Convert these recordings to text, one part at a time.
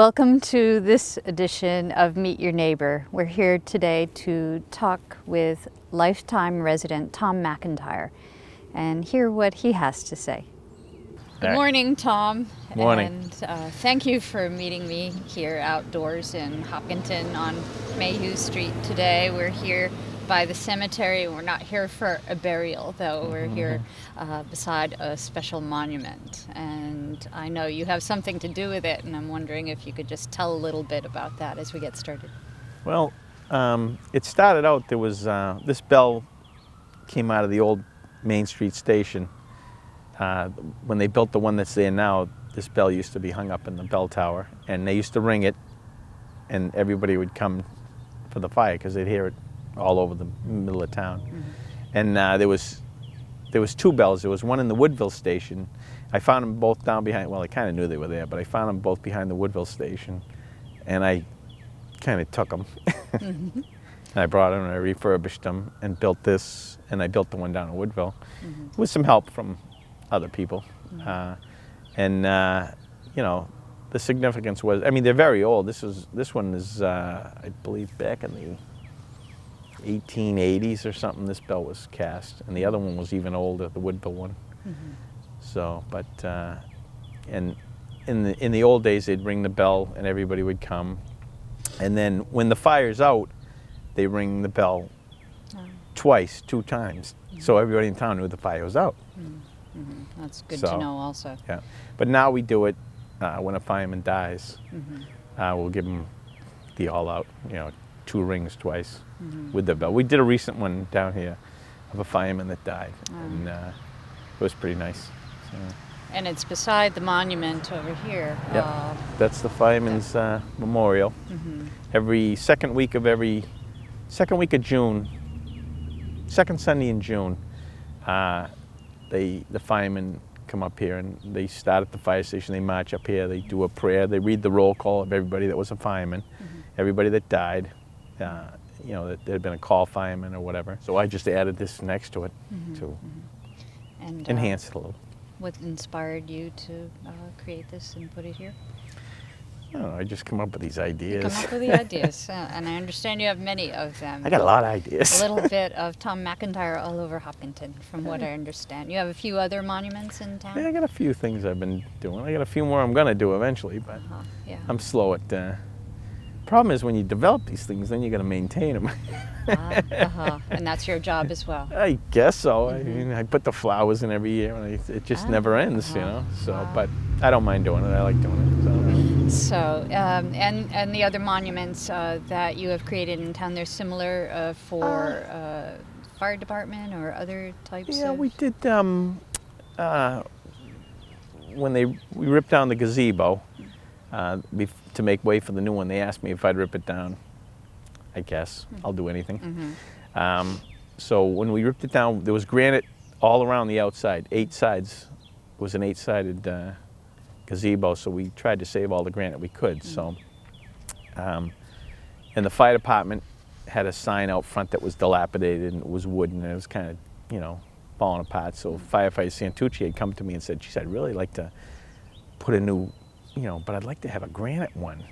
Welcome to this edition of Meet Your Neighbor. We're here today to talk with lifetime resident Tom McIntyre and hear what he has to say. Good morning, Tom. Morning. And uh, thank you for meeting me here outdoors in Hopkinton on Mayhew Street today. We're here by the cemetery. We're not here for a burial, though. We're here uh, beside a special monument. And I know you have something to do with it, and I'm wondering if you could just tell a little bit about that as we get started. Well, um, it started out, there was, uh, this bell came out of the old Main Street station. Uh, when they built the one that's there now, this bell used to be hung up in the bell tower, and they used to ring it, and everybody would come for the fire because they'd hear it all over the middle of town. And uh, there was there was two bells. There was one in the Woodville station. I found them both down behind. Well, I kind of knew they were there, but I found them both behind the Woodville station, and I kind of took them. and I brought them and I refurbished them and built this, and I built the one down in Woodville with some help from other people. Uh, and uh, you know, the significance was. I mean, they're very old. This is this one is, uh, I believe, back in the 1880s or something. This bell was cast, and the other one was even older, the Woodville one. So, but uh, and in the in the old days, they'd ring the bell, and everybody would come. And then when the fire's out, they ring the bell twice, two times, so everybody in town knew the fire was out. That's good So- to know, also. Yeah. But now we do it uh, when a fireman dies. Uh, we'll give him the all out, you know, two rings twice with the bell. We did a recent one down here of a fireman that died, and uh, it was pretty nice. So, And it's beside the monument over here. yeah. Uh, That's the fireman's uh, memorial. Every second week of every second week of June, second Sunday in June, uh, they the firemen come up here and they start at the fire station. They march up here. They do a prayer. They read the roll call of everybody that was a fireman, everybody that died. Uh, you know, that there had been a call fireman or whatever. So I just added this next to it to and uh, enhance it a little. What inspired you to uh, create this and put it here? I don't know. I just come up with these ideas. Come up with the ideas, uh, and I understand you have many of them. I got a lot of ideas. A little bit of Tom McIntyre all over Hopkinton, from what I understand. You have a few other monuments in town. Yeah, I got a few things I've been doing. I got a few more I'm gonna do eventually, but Uh-huh, yeah. I'm slow at. Uh, problem is when you develop these things, then you got to maintain them. Ah, uh-huh. And that's your job as well. I guess so. I mean, I put the flowers in every year, and it just Ah, never ends, you uh-huh. know. So, Wow. but I don't mind doing it. I like doing it. So, So, um, and and the other monuments uh, that you have created in town, they're similar uh, for uh, fire department or other types yeah, we did. Um, uh, when they we ripped down the gazebo uh, to make way for the new one, they asked me if I'd rip it down. I guess I'll do anything. Um, so when we ripped it down, there was granite all around the outside, eight sides. It was an eight-sided uh, gazebo, so we tried to save all the granite we could. So, um, and the fire department had a sign out front that was dilapidated and it was wooden and it was kind of, you know, falling apart. So firefighter Santucci had come to me and said, she said, I'd really like to put a new, you know, but I'd like to have a granite one.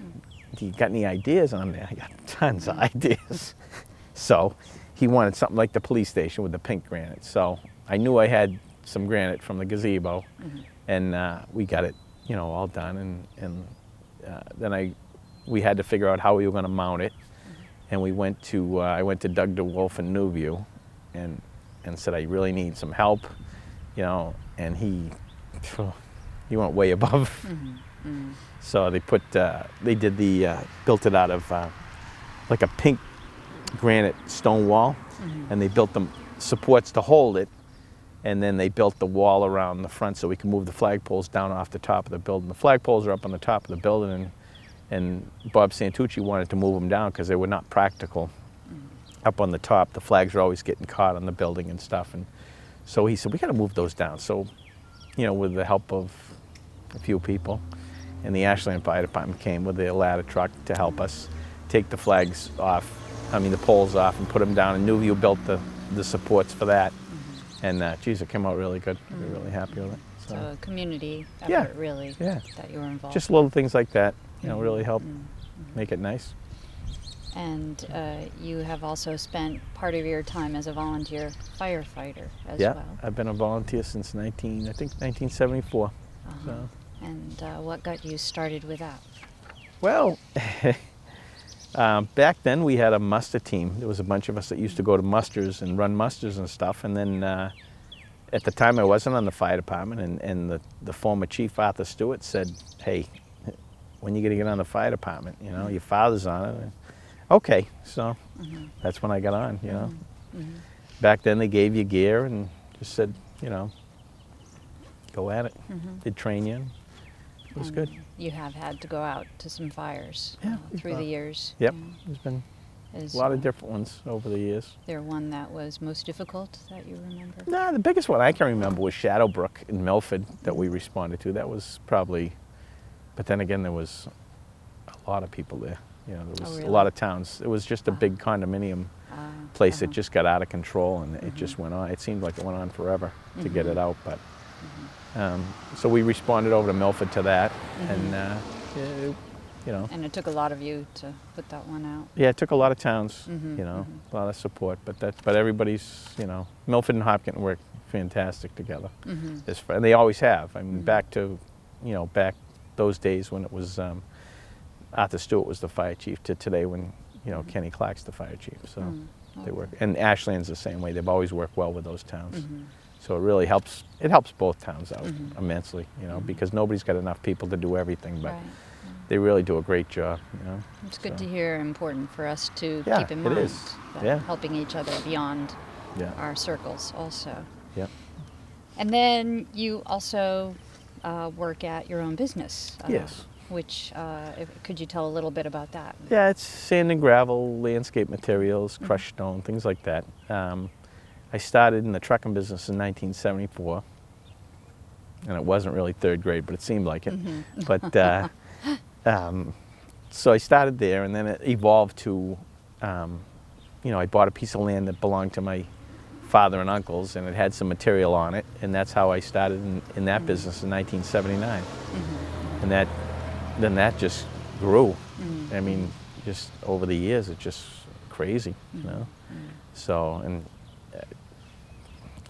Do you got any ideas on there? I got tons of ideas. So he wanted something like the police station with the pink granite. So I knew I had some granite from the gazebo, and uh, we got it, you know, all done. And, and uh, then I, we had to figure out how we were going to mount it. And we went to, uh, I went to Doug DeWolf in Newview, and and said I really need some help, you know. And he, he went way above. So they put, uh, they did the, uh, built it out of uh, like a pink granite stone wall, and they built them supports to hold it, and then they built the wall around the front so we can move the flagpoles down off the top of the building. The flagpoles are up on the top of the building, and, and Bob Santucci wanted to move them down because they were not practical. Up on the top, the flags are always getting caught on the building and stuff, and so he said we got to move those down. So, you know, with the help of a few people, and the Ashland Fire Department came with their ladder truck to help us take the flags off, I mean the poles off, and put them down. And Newview built the, the supports for that. And uh, geez, it came out really good. We're really happy with it. So, So a community effort, Yeah, really, yeah. that you were involved. just little things like that. you know, really help Mm-hmm. make it nice. And uh, you have also spent part of your time as a volunteer firefighter as yeah, well. I've been a volunteer since 19, I think 1974. Uh-huh. So, And uh, what got you started with that? well, um, back then we had a muster team. There was a bunch of us that used to go to musters and run musters and stuff. And then uh, at the time I wasn't on the fire department, and, and the, the former chief Arthur Stewart said, "Hey, when you going to get on the fire department? You know, your father's on it." And, okay, so that's when I got on. You know, back then they gave you gear and just said, you know, go at it. They'd train you. It was And good. You have had to go out to some fires Yeah, uh, through uh, the years. Yep, Yeah. there's been Is, a lot of uh, different ones over the years. there one that was most difficult that you remember? Nah, the biggest one I can remember was Shadowbrook in Milford that we responded to. That was probably, but then again, there was a lot of people there. You know, there Oh, was really? a lot of towns. It was just a Ah. big condominium Ah, place that uh-huh. just got out of control and it Mhm. just went on. It seemed like it went on forever to get it out, but Mm-hmm. Um, so we responded over to Milford to that, Mhm. and uh, yeah, you know, And it took a lot of you to put that one out. yeah, it took a lot of towns, Mhm, you know, mhm. a lot of support, but that, but everybody's, you know, Milford and Hopkins work fantastic together. hmm As and they always have. I mean, Mhm. back to, you know, back those days when it was um, Arthur Stewart was the fire chief to today when, you know, Mhm. Kenny Clark's the fire chief. So Mm. they work, and Ashland's the same way. They've always worked well with those towns. So it really helps. It helps both towns out Mhm. immensely, you know, Mhm. because nobody's got enough people to do everything, but Right. they really do a great job, you know. It's good So, to hear. Important for us to Yeah, keep in mind is. that Yeah. helping each other beyond Yeah. our circles also. Yeah. And then you also uh, work at your own business. Uh, Yes. Which uh, if, could you tell a little bit about that? Yeah, it's sand and gravel, landscape materials, Mm-hmm. crushed stone, things like that. Um, I started in the trucking business in 1974, and it wasn't really third grade, but it seemed like it. Mhm. But uh, um, so I started there, and then it evolved to, um, you know, I bought a piece of land that belonged to my father and uncles, and it had some material on it, and that's how I started in, in that business in 1979 Mhm. and that then that just grew. Mhm. I mean, just over the years, it's just crazy, you know. Mhm. So, and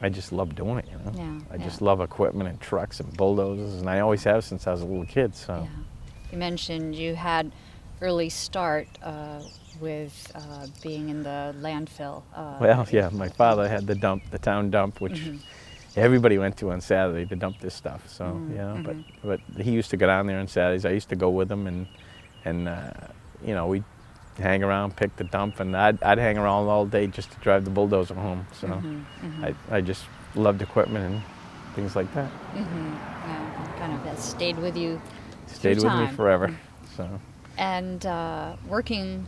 I just love doing it, you know. Yeah, I yeah. just love equipment and trucks and bulldozers, and I always have since I was a little kid. So, Yeah. You mentioned you had early start uh, with uh, being in the landfill. Uh, well, yeah, my father had the dump, the town dump, which Mhm. everybody went to on Saturday to dump this stuff. So, Mm, you know, mhm. but but he used to go down there on Saturdays. I used to go with him, and and uh, you know we'd hang around, pick the dump, and I'd I'd hang around all day just to drive the bulldozer home. So. Mhm, mhm. I, I just loved equipment and things like that. Mm-hmm. Yeah, kind of has stayed with you. Stayed with me time. forever. So And uh, working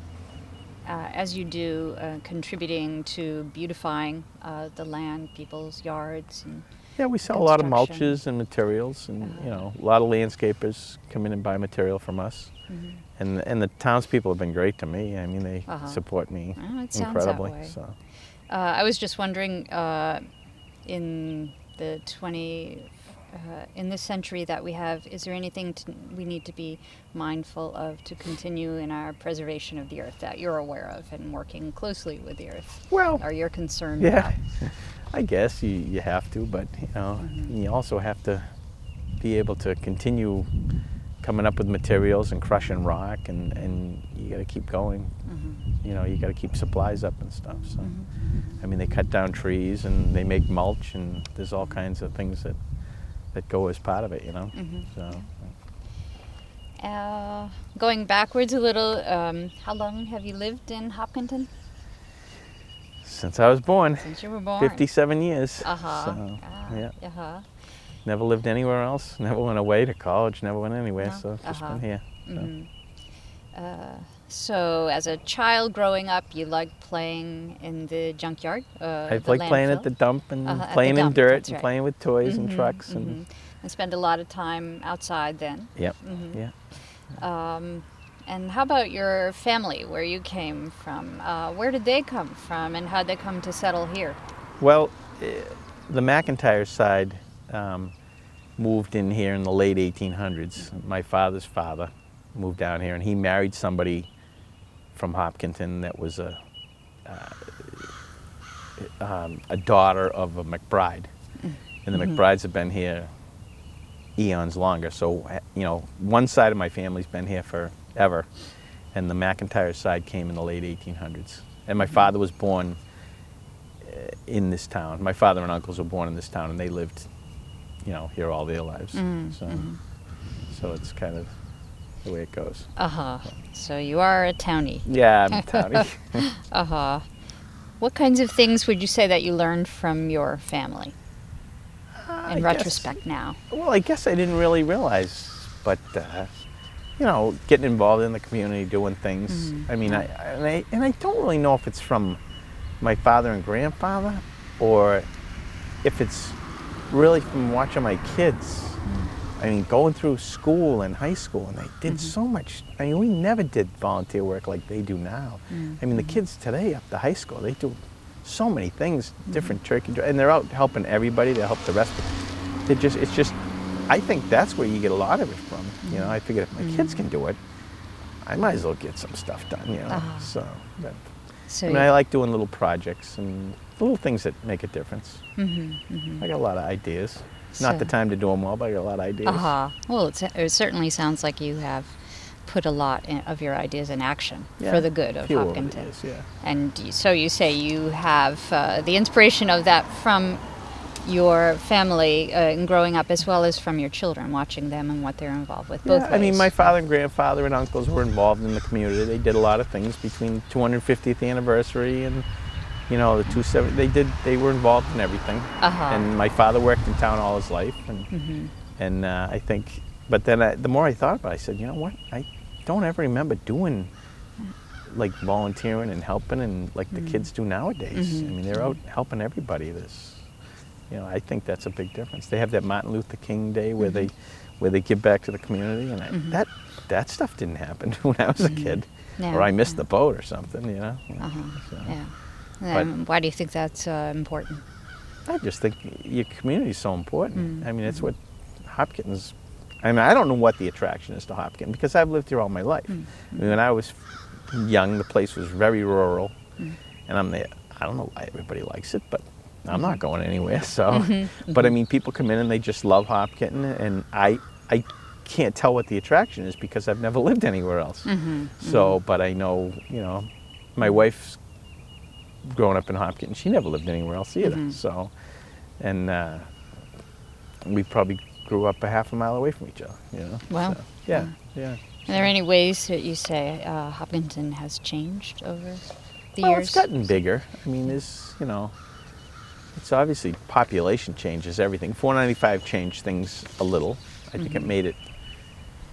uh, as you do, uh, contributing to beautifying uh, the land, people's yards, and yeah, we sell a lot of mulches and materials, and Uh-huh. you know, a lot of landscapers come in and buy material from us. Mhm. And and the townspeople have been great to me. I mean, they Uh-huh. support me Oh, it sounds that incredibly. So Uh, I was just wondering, uh, in the 20, uh, in this century that we have, is there anything to, we need to be mindful of to continue in our preservation of the earth that you're aware of and working closely with the earth? well, Or you're concerned yeah, about? I guess you, you have to, but you know, Mhm. you also have to be able to continue coming up with materials and crushing rock, and and you got to keep going. Mhm. You know, you got to keep supplies up and stuff. So. Mhm. I mean, they cut down trees and they make mulch, and there's all kinds of things that that go as part of it, you know. Mhm. So, Uh, going backwards a little, um, how long have you lived in Hopkinton? Since I was born, Since you were born. 57 years. Uh huh. So, yeah, Uh huh. never lived anywhere else. Never went away to college. Never went anywhere. No? So just Uh-huh. been here. So. hmm Uh, so, as a child growing up, you liked playing in the junkyard. Uh, I the like playing at the dump and Uh-huh, playing in dirt that's and playing with toys and Mhm, trucks and mhm. And spend a lot of time outside then. yep, Mhm. yeah. Um, and how about your family, where you came from? Uh, where did they come from, and how'd they come to settle here? Well, eh, the McIntyre side um, moved in here in the late 1800s. My father's father moved down here, and he married somebody from Hopkinton that was a uh, um, a daughter of a McBride, and the McBrides have been here eons longer. So you know, one side of my family's been here forever, and the McIntyre side came in the late 1800s. And my father was born uh, in this town. My father and uncles were born in this town, and they lived, you know, here all their lives. so, so it's kind of the way it goes. Uh huh. So you are a townie. Yeah, I'm a towny. Uh huh. What kinds of things would you say that you learned from your family I in guess- retrospect now? Well, I guess I didn't really realize, but uh, you know, getting involved in the community, doing things. Mm-hmm. I mean, I, and I and I don't really know if it's from my father and grandfather, or if it's really from watching my kids. Mm-hmm. I mean, going through school and high school, and they did mm-hmm. so much. I mean, we never did volunteer work like they do now. I mean, the kids today up to high school, they do so many things, different turkey, and they're out helping everybody to help the rest of it. just, it's just, I think that's where you get a lot of it from. You know, I figured if my kids can do it, I might as well get some stuff done. You know, Uh-huh. so. But, So I mean, I like doing little projects and little things that make a difference. Mm-hmm, I got a lot of ideas. Not the time to do them all, but I got a lot of ideas. Uh huh. Well, it's, it certainly sounds like you have put a lot in, of your ideas in action Yeah, for the good of Hopkinton. ideas, yeah. And so you say you have uh, the inspiration of that from your family uh, in growing up, as well as from your children, watching them and what they're involved with. Both Yeah, I mean, my father and grandfather and uncles were involved in the community. They did a lot of things between 250th anniversary and, you know, the 270. They did. They were involved in everything. Uh-huh. And my father worked in town all his life, and Mm-hmm. and uh, I think. But then I, the more I thought about, it, I said, you know what? I don't ever remember doing like volunteering and helping and like the kids do nowadays. I mean, they're out helping everybody. This, you know, I think that's a big difference. They have that Martin Luther King Day where they mm-hmm. where they give back to the community, and I, mm-hmm. that that stuff didn't happen when I was a mm-hmm. kid, Yeah, or I missed yeah. the boat or something. You know. Uh-huh. So, Yeah. But- Um, why do you think that's uh, important? I just think your community is so important. I mean, it's what Hopkins. I mean, I don't know what the attraction is to Hopkins because I've lived here all my life. I mean, when I was young, the place was very rural, and I'm there. I don't know why everybody likes it, but I'm not going anywhere. So, mm-hmm, but I mm-hmm. mean, people come in and they just love Hopkinton, and I, I can't tell what the attraction is because I've never lived anywhere else. Mm-hmm, so, but I know, you know, my wife's growing up in Hopkinton. She never lived anywhere else either. So, and uh, we probably grew up a half a mile away from each other. You know. Wow. So, yeah, yeah. Are there any ways that you say uh, Hopkinton has changed over the Well, years? it's gotten bigger. I mean, there's you know, it's obviously population changes everything. 495 changed things a little. I think it mm-hmm. made it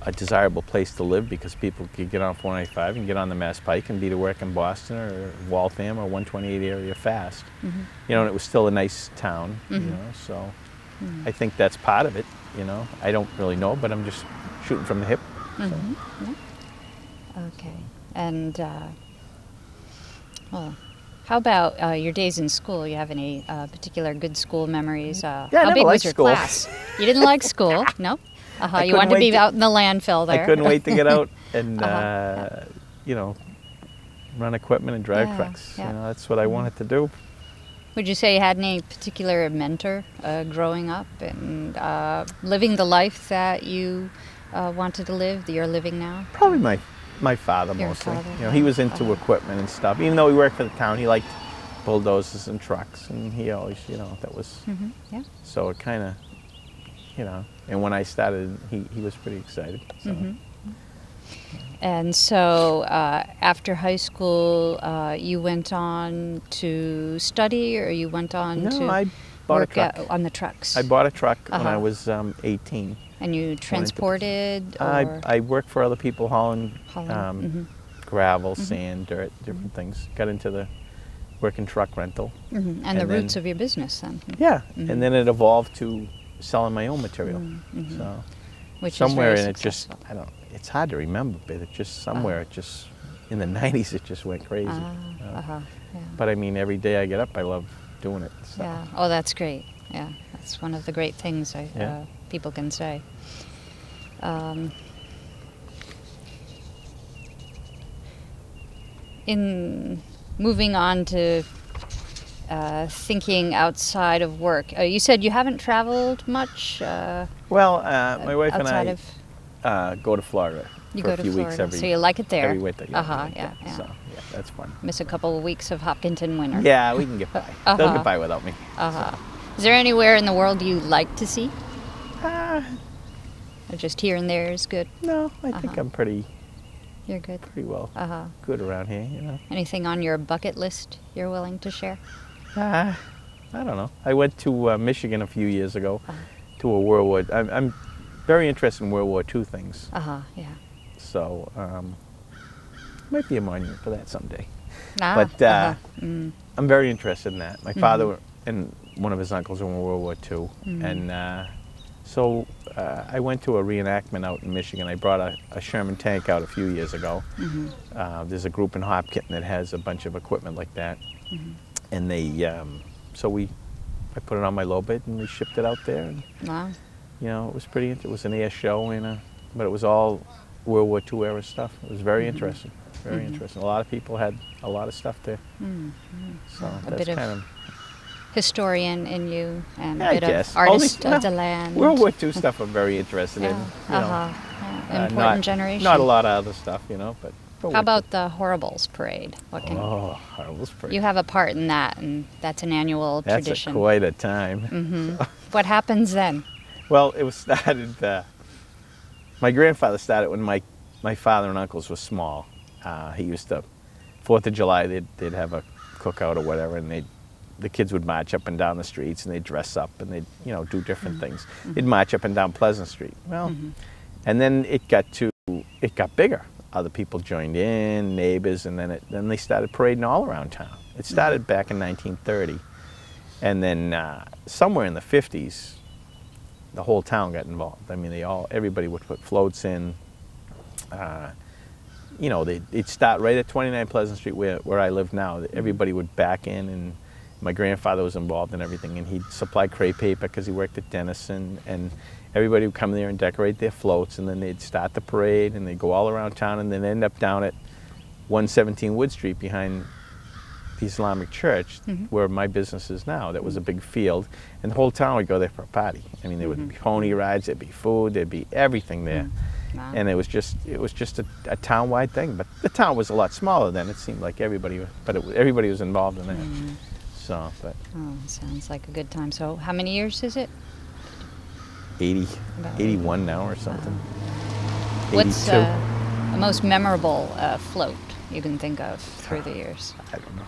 a desirable place to live because people could get on 495 and get on the Mass Pike and be to work in Boston or Waltham or 128 area fast. Mm-hmm. You know, and it was still a nice town. You mm-hmm. know, so I think that's part of it. You know, I don't really know, but I'm just shooting from the hip. so. Okay. And, uh, well, how about uh, your days in school? You have any uh, particular good school memories? Uh, Yeah, I how big was your school. class? You didn't like school? No? Uh-huh. You wanted to be to- out in the landfill there. I couldn't wait to get out and, Uh-huh, uh, you know, run equipment and drive Yeah, trucks. yeah. You know, that's what I wanted to do. Would you say you had any particular mentor uh, growing up and uh, living the life that you uh, wanted to live, that you're living now? Probably my my father Your mostly. father, you know, he was into equipment and stuff. Even though he worked for the town, he liked bulldozers and trucks, and he always, you know, that was hmm Yeah. so it kind of, you know. And when I started, he, he was pretty excited. So. Mm-hmm. And so uh, after high school, uh, you went on to study, or you went on No, to I bought a truck. on the trucks? I bought a truck when I Uh-huh. was um, 18. And you transported, I, I worked for other people hauling, Hauling, um, mhm. gravel, sand, dirt, different Mm-hmm. things. Got into the working truck rental. Mhm. and, the and roots of your business then. Yeah, Mhm. and then it evolved to selling my own material. Mhm. So which somewhere is very in it just I don't. It's hard to remember, but it just somewhere it just in the 90s it just went crazy. Uh, uh-huh, yeah. But I mean, every day I get up, I love doing it. So. Yeah. Oh, that's great. Yeah, that's one of the great things I, Yeah. uh, people can say. Um, in moving on to uh, thinking outside of work, uh, you said you haven't traveled much. Uh, Well, uh, my wife and I of uh, go to Florida you for go a to Florida, weeks every so you like it there. every winter. Yeah, Uh-huh, like yeah, yeah. So yeah, that's fun. Miss a couple of weeks of Hopkinton winter. Yeah, we can get by. They'll Uh-huh. get by without me. Uh-huh. Is there anywhere in the world you like to see? Uh, Or just here and there is good. no, I think Uh-huh. I'm pretty You're good. pretty well Uh huh. good around here. You know. Anything on your bucket list you're willing to share? Uh, I don't know. I went to uh, Michigan a few years ago Uh-huh. to a World War. I'm, I'm very interested in World War II things, Uh huh. Yeah. so um, might be a monument for that someday. Ah, But, uh, uh-huh. mm, I'm very interested in that. My Mm-hmm. father and one of his uncles were in World War II, Mm-hmm. and uh, so uh, I went to a reenactment out in Michigan. I brought a, a Sherman tank out a few years ago. mm-hmm. Uh, there's a group in Hopkinton that has a bunch of equipment like that, Mm-hmm. and they um, so we I put it on my low bed and we shipped it out there. And, wow. you know, it was pretty. It was an air show, and uh, but it was all World War II era stuff. It was very Mm-hmm. interesting. Very interesting. A lot of people had a lot of stuff there. Mm. So A that's bit of kind of Historian in you and Yeah, a bit of artist Only- of the land. World War II stuff. I'm very interested in. Yeah. Uh-huh. Yeah. Uh, Important not, generation. Not a lot of other stuff, you know, but. How about the Horribles Parade? What can Oh, Harlow's pretty. you have a part in that, and that's an annual That's tradition. a, quite a time. Mm-hmm. what happens then? Well, it was started. Uh, my grandfather started when my my father and uncles were small. Uh, he used to Fourth of July they'd they'd have a cookout or whatever, and they the kids would march up and down the streets and they'd dress up and they'd you know do different mm-hmm. things. Mm-hmm. They'd march up and down Pleasant Street. Well, mm-hmm. and then it got to it got bigger. Other people joined in, neighbors, and then it then they started parading all around town. It started back in 1930, and then uh, somewhere in the 50s, the whole town got involved. I mean, they all, everybody would put floats in. Uh, you know, they, they'd start right at 29 Pleasant Street where, where I live now. Everybody would back in, and my grandfather was involved in everything, and he'd supply crepe paper because he worked at Dennison, and everybody would come there and decorate their floats, and then they'd start the parade, and they'd go all around town, and then end up down at 117 Wood Street behind the Islamic Church, mm-hmm. where my business is now. That was a big field, and the whole town would go there for a party. I mean, there would mm-hmm. be pony rides, there'd be food, there'd be everything there, mm. Wow. and it was just it was just a, a town-wide thing. But the town was a lot smaller then. It seemed like everybody, but it, everybody was involved in that. So, but Oh, sounds like a good time. So, how many years is it? 80, About 81 now or something. What's uh, the most memorable uh, float you can think of through the years? I don't know.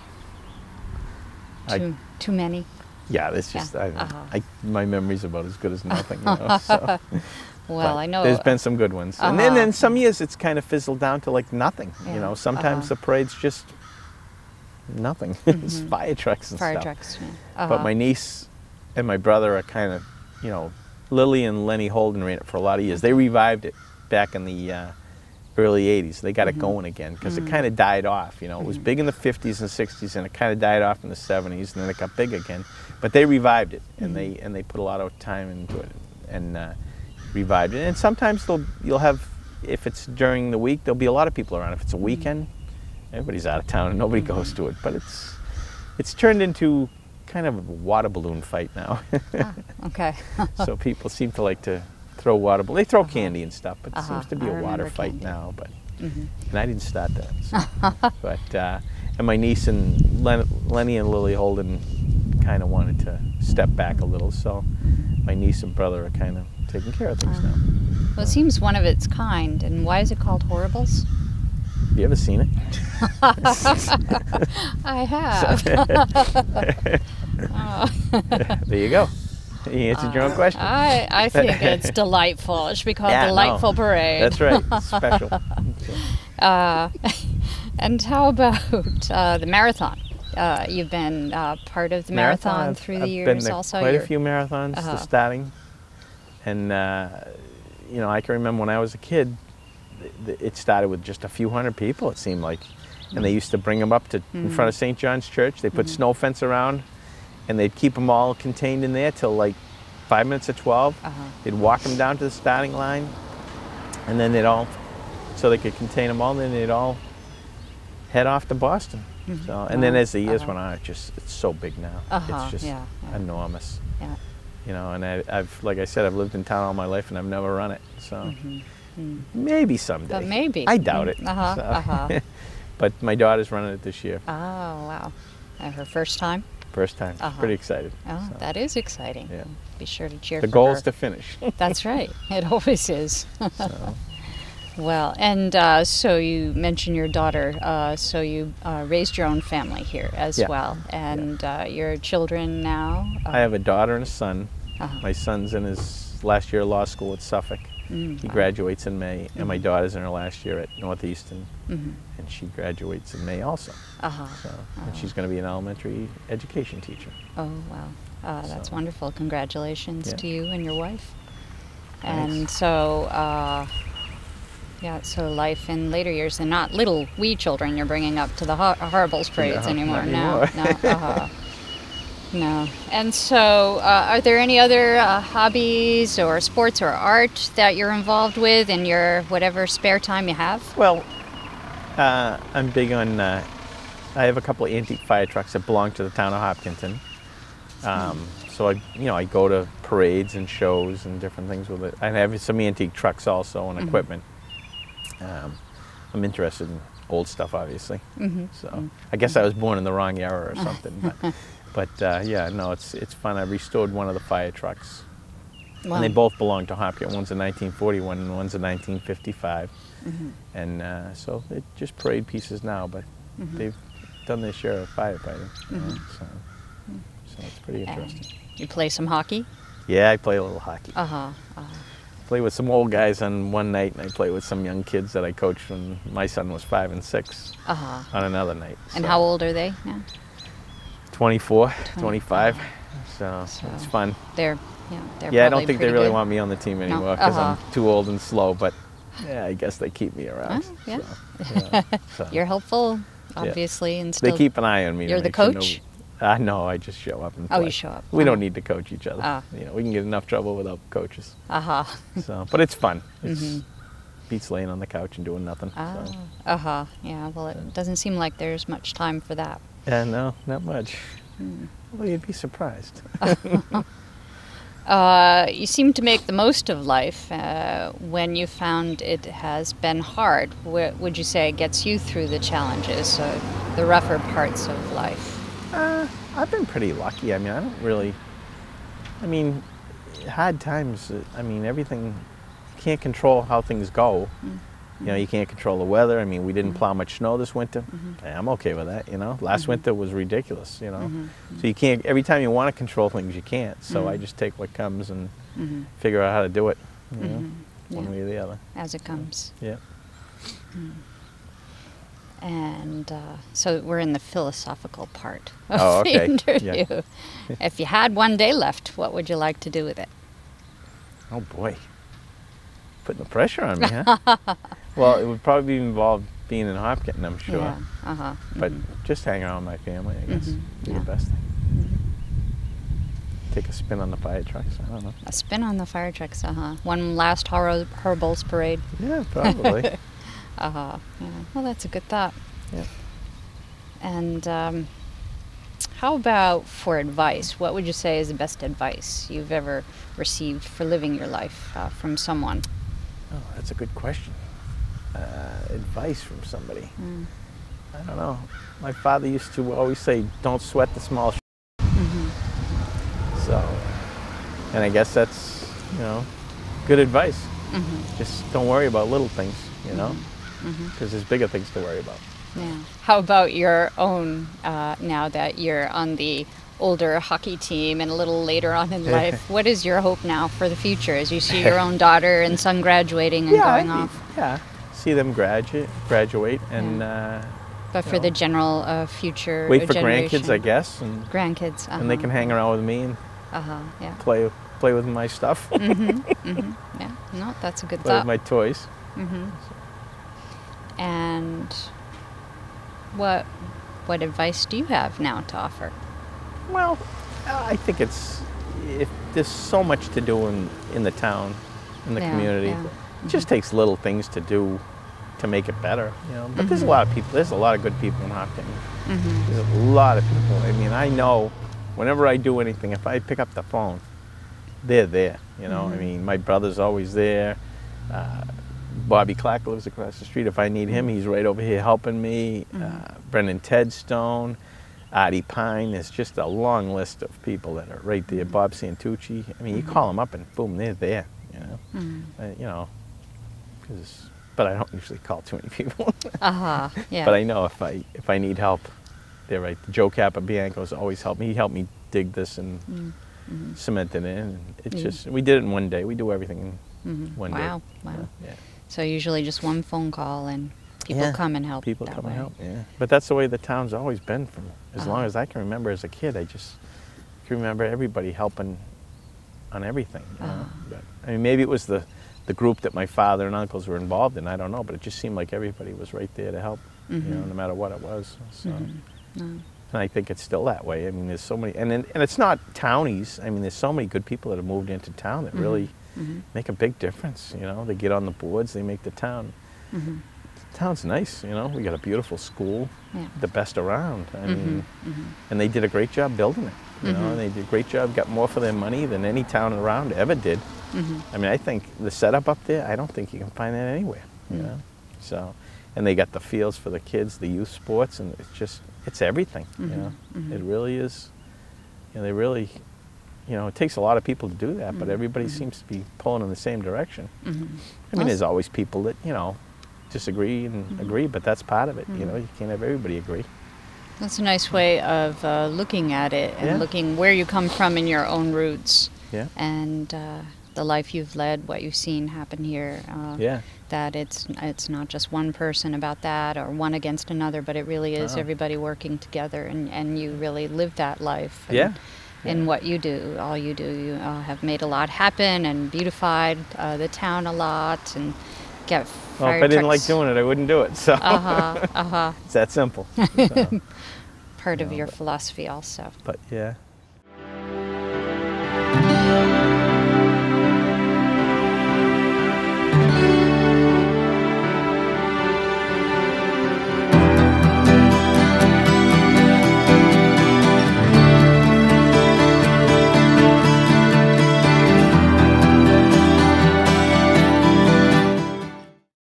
I- Too, too many. Yeah, it's Yeah, just I, uh-huh. I my memory's about as good as nothing. You know, so. Well, But I know. there's been some good ones, and then Uh-huh. then some years it's kind of fizzled down to like nothing. Yeah, You know, sometimes uh-huh. the parade's just nothing. it's fire trucks and fire stuff. trucks. Yeah. But Uh-huh. my niece and my brother are kind of, you know, Lily and Lenny Holden ran it for a lot of years. They revived it back in the uh, early 80s. They got Mm-hmm. it going again because it kind of died off. You know, it was big in the 50s and 60s, and it kind of died off in the 70s, and then it got big again. But they revived it, and they Mm-hmm. and they put a lot of time into it, and uh, revived it. And sometimes they'll you'll have if it's during the week, there'll be a lot of people around. If it's a weekend, everybody's out of town and nobody goes to it. But it's it's turned into kind of a water balloon fight now. Ah, okay. so people seem to like to throw water balloons. They throw candy and stuff, but it Uh-huh. seems to be I a water fight candy. now. But Mhm. and I didn't start that. So. but uh, and my niece and Len, Lenny and Lily Holden kind of wanted to step back a little. So my niece and brother are kind of taking care of things Uh-huh. now. Well, it seems one of its kind. And why is it called Horribles? Have you ever seen it? I have. Oh. there you go. You answered your own question. I, I think it's delightful. It should be called Yeah, no. Delightful Parade. That's right. It's special. Uh, and how about uh, the marathon? Uh, you've been uh, part of the marathon, I've- through I've the been years. to also, quite a few marathons Uh-huh. starting, and uh, you know I can remember when I was a kid, it started with just a few hundred people. It seemed like, and they used to bring them up to in front of. St. John's Church. They put Mm-hmm. snow fence around, and they'd keep them all contained in there till like five minutes of 12 Uh-huh. They'd walk them down to the starting line, and then they'd all, so they could contain them all. Then they'd all head off to Boston. So, and then as the years Uh-huh. went on, it just it's so big now. Uh-huh, It's just yeah, yeah. enormous. Yeah. You know, and I, I've like I said, I've lived in town all my life and I've never run it. So Mm-hmm. maybe someday. But maybe. I doubt it. Uh-huh, so. uh-huh. but my daughter's running it this year, Oh, wow. Uh, her first time? first time. Uh-huh. Pretty excited. Oh, so. that is exciting. Yeah. Be sure to cheer The for goal her. is to finish. That's right. It always is. so. well, and uh, so you mentioned your daughter. Uh, so you uh, raised your own family here as Yeah. well, and uh, your children now. Uh, I have a daughter and a son. Uh-huh. My son's in his last year of law school at Suffolk. Mm, He graduates in May, and my daughter's in her last year at Northeastern, Mhm. and she graduates in May also. Uh-huh. So, and she's going to be an elementary education teacher. Oh wow, uh, that's So- wonderful! Congratulations Yeah. to you and your wife. And so, uh, yeah, so life in later years, and not little wee children you're bringing up to the ho- horribles parades No, anymore. No, anymore. no, uh-huh. no. And so, uh, are there any other uh, hobbies or sports or art that you're involved with in your whatever spare time you have? Well, uh, I'm big on. Uh, I have a couple of antique fire trucks that belong to the town of Hopkinton. Um, so I, you know, I go to parades and shows and different things with it. I have some antique trucks also and equipment. Um, I'm interested in old stuff, obviously. Mm-hmm. So I guess I was born in the wrong era or something. but but uh, yeah, no, it's it's fun. I restored one of the fire trucks, and they both belong to Hopkins. One's a 1941 and one's a 1955. Mm-hmm. And uh, so they're just parade pieces now, but Mm-hmm. they've done their share of firefighting. you know, so, so it's pretty And interesting. you play some hockey? Yeah, I play a little hockey. Uh huh. Uh-huh. Play with some old guys on one night, and I play with some young kids that I coached when my son was five and six Uh-huh. on another night. And how old are they now? 24, 25. So, So- it's fun. They're yeah. They're yeah, I don't think they really good. want me on the team anymore because Uh-huh. I'm too old and slow. But yeah, I guess they keep me around. Oh, yeah. So, yeah, so. You're helpful, obviously, and They keep an eye on me. You're the sure no- coach? Uh, no, I just show up and Oh, you show up. We Oh. don't need to coach each other. Ah. You know, we can get enough trouble without coaches. Uh huh. So, but it's fun. It's Mhm. beats laying on the couch and doing nothing. Ah. So. Uh huh. Yeah. Well, it doesn't seem like there's much time for that. Yeah, no, not much. Hmm. Well, you'd be surprised. Uh, you seem to make the most of life. Uh, when you found it has been hard, what would you say gets you through the challenges, uh, the rougher parts of life? Uh, I've been pretty lucky. I mean, I don't really. I mean, hard times. uh, I mean, everything. You can't control how things go. You know, you can't control the weather. I mean, we didn't mm-hmm. plow much snow this winter. Mm-hmm. Hey, I'm okay with that. You know, last mm-hmm. winter was ridiculous. You know, so you can't. Every time you want to control things, you can't. So I just take what comes and Mm-hmm. figure out how to do it. You know, one Yeah. way or the other. As it comes. Yeah. And uh, so we're in the philosophical part oh, of Oh, the interview. Yeah. if you had one day left, what would you like to do with it? Oh boy. Putting the pressure on me, huh? well, it would probably involve being in Hopkins, I'm sure. Yeah. Uh huh. But just hang around with my family, I guess, Mhm, be yeah. the best thing. Take a spin on the fire trucks. I don't know. A spin on the fire trucks. Uh huh. One last Hor- Horribles parade. Yeah, probably. Uh huh. Yeah. Well, that's a good thought. yeah. And um, how about for advice? What would you say is the best advice you've ever received for living your life uh, from someone? Oh, that's a good question. Uh, advice from somebody. Mm. I don't know. My father used to always say, "Don't sweat the small." Sh-. Mm-hmm. So, and I guess that's you know, good advice. Mm-hmm. Just don't worry about little things, you know, Mm-hmm. because there's bigger things to worry about. Yeah. How about your own uh, now that you're on the older hockey team and a little later on in life? what is your hope now for the future as you see your own daughter and son graduating and going I- off? Yeah, see them graduate, graduate, and uh, But for the general uh, future, wait for generation. grandkids, I guess, and, Grandkids. Uh-huh. and they can hang around with me and Uh huh. Yeah. play play with my stuff, play Yeah. No, that's a good with thought. my toys. And what what advice do you have now to offer? Well, I think it's if there's so much to do in in the town, in the Yeah, community. yeah. It just takes little things to do to make it better. You know, but there's a lot of people. There's a lot of good people in Hopkins. Mm-hmm. There's a lot of people. I mean, I know whenever I do anything, if I pick up the phone, they're there. You know, I Mhm. mean, my brother's always there. Uh, Bobby Clack lives across the street. If I need him, he's right over here helping me. Uh, Brendan Tedstone, Artie Pine. There's just a long list of people that are right there. Bob Santucci. I mean, you call them up and boom, they're there. You know, Mm. uh, you know, 'cause- but I don't usually call too many people. Uh-huh. Yeah. But I know if I if I need help, they're right. Joe Capabianco's always helped me. He helped me dig this and Mm, mhm, cement it in. And it's Mm. just we did it in one day. We do everything in mhm. one day. Wow. Wow. Yeah. So usually just one phone call and people Yeah. come and help. People come way. and help. Yeah. But that's the way the town's always been from as long Uh-huh. as I can remember as a kid. I just can remember everybody helping on everything. You know? Uh-huh. But, I mean, maybe it was the the group that my father and uncles were involved in. I don't know, but it just seemed like everybody was right there to help. You know, Mhm. no matter what it was. So. Mhm. No. And I think it's still that way. I mean, there's so many, and and it's not townies. I mean, there's so many good people that have moved into town that really Mhm. make a big difference. You know, they get on the boards, they make the town. Mhm. The town's nice. You know, we got a beautiful school, Yeah. the best around. I mean, and they did a great job building it. You know, and they did a great job, got more for their money than any town around ever did. Mhm. I mean, I think the setup up there, I don't think you can find that anywhere. You Mm. know, so, and they got the fields for the kids, the youth sports, and it's just it's everything. You Mhm, know, mhm. it really is. You know, they really, you know, it takes a lot of people to do that, but Mhm, everybody mhm. seems to be pulling in the same direction. I mean, Well, there's always people that you know disagree and agree, but that's part of it. You know, you can't have everybody agree. That's a nice way of uh, looking at it and Yeah. looking where you come from in your own roots Yeah. and uh, the life you've led, what you've seen happen here. Uh, Yeah. That it's it's not just one person about that or one against another, but it really is Uh-uh. everybody working together, and, and you really live that life. And, Yeah. In Yeah. what you do, all you do, you uh, have made a lot happen and beautified uh, the town a lot, and get Well, if I didn't like doing it, I wouldn't do it. So Uh huh. Uh huh. it's that simple. So, Part of your but- philosophy, also. but yeah,